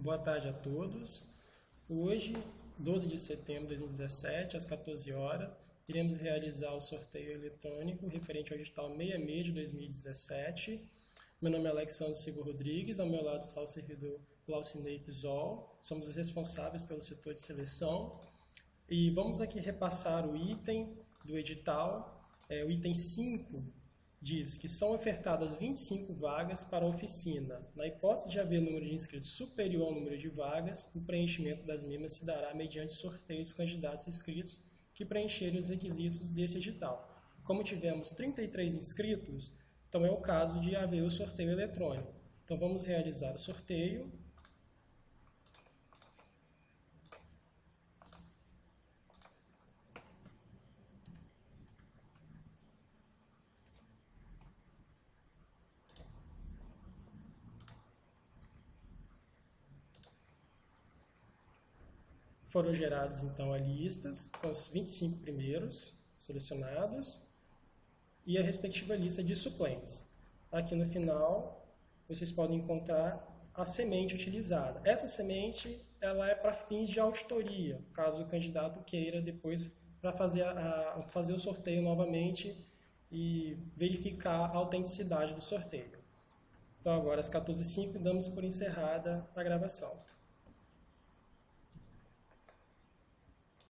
Boa tarde a todos. Hoje, 12 de setembro de 2017, às 14 horas, iremos realizar o sorteio eletrônico referente ao edital 66 de 2017. Meu nome é Alexandre Silva Rodrigues, ao meu lado está o servidor Glaucinei Pisol. Somos os responsáveis pelo setor de seleção. E vamos aqui repassar o item do edital. É, o item 5 diz que são ofertadas 25 vagas para a oficina. Na hipótese de haver número de inscritos superior ao número de vagas, o preenchimento das mesmas se dará mediante sorteio dos candidatos inscritos que preencherem os requisitos desse edital. Como tivemos 33 inscritos, então é o caso de haver o sorteio eletrônico. Então vamos realizar o sorteio Foram geradas então as listas com os 25 primeiros selecionados e a respectiva lista de suplentes. Aqui no final, vocês podem encontrar a semente utilizada. Essa semente ela é para fins de auditoria, caso o candidato queira depois para fazer, a, fazer o sorteio novamente e verificar a autenticidade do sorteio. Então agora às 14h05 damos por encerrada a gravação.